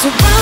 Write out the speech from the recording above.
to run.